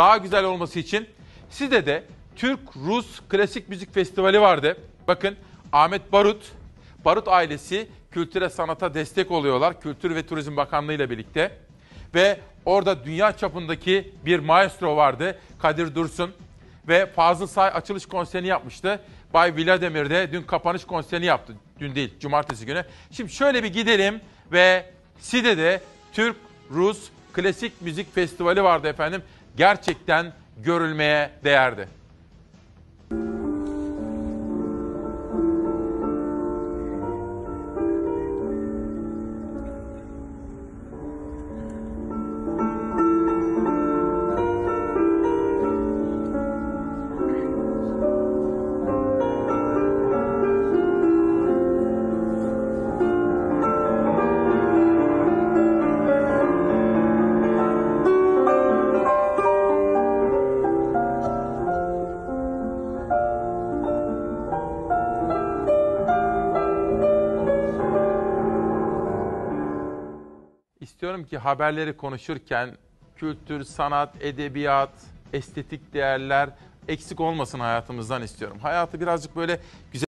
daha güzel olması için sizde de Türk-Rus Klasik Müzik Festivali vardı. Bakın Ahmet Barut, Barut ailesi kültüre sanata destek oluyorlar. Kültür ve Turizm Bakanlığı ile birlikte. Ve orada dünya çapındaki bir maestro vardı Kadir Dursun. Ve Fazıl Say açılış konserini yapmıştı. Bay Vladimir de dün kapanış konserini yaptı. Dün değil, cumartesi günü. Şimdi şöyle bir gidelim ve Side'de Türk-Rus Klasik Müzik Festivali vardı efendim. Gerçekten görülmeye değerdi. İstiyorum ki haberleri konuşurken kültür, sanat, edebiyat, estetik değerler eksik olmasın hayatımızdan istiyorum. Hayatı birazcık böyle güzel